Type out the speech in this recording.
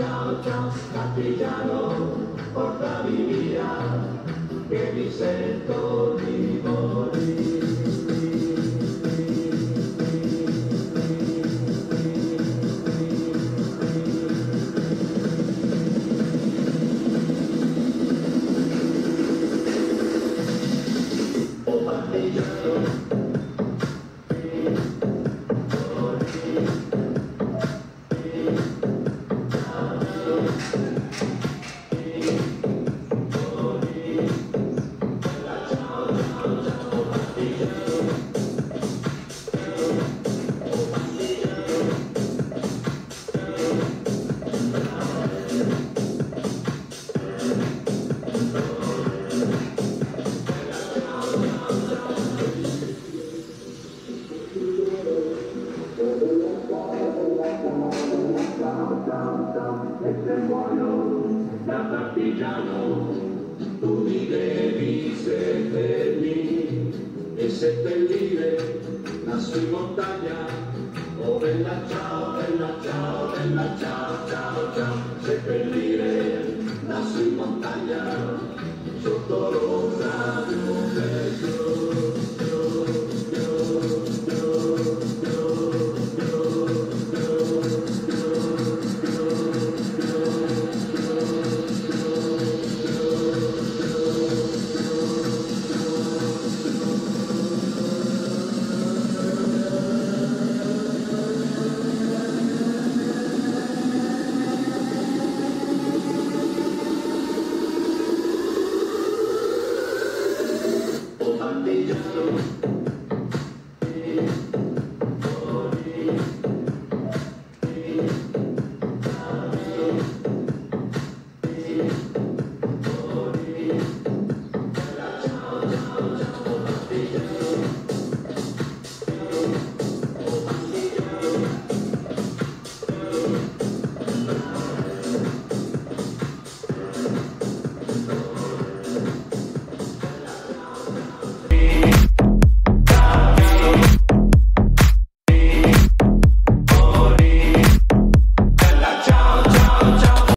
ciao, ciao, partigiano, portami via, che mi sento di e se muoio da partigiano tu mi devi seppellire. E seppellire lassù in montagna oh bella ciao, bella ciao, bella ciao, ciao, ciao. Seppellire lassù in montagna sotto l'ora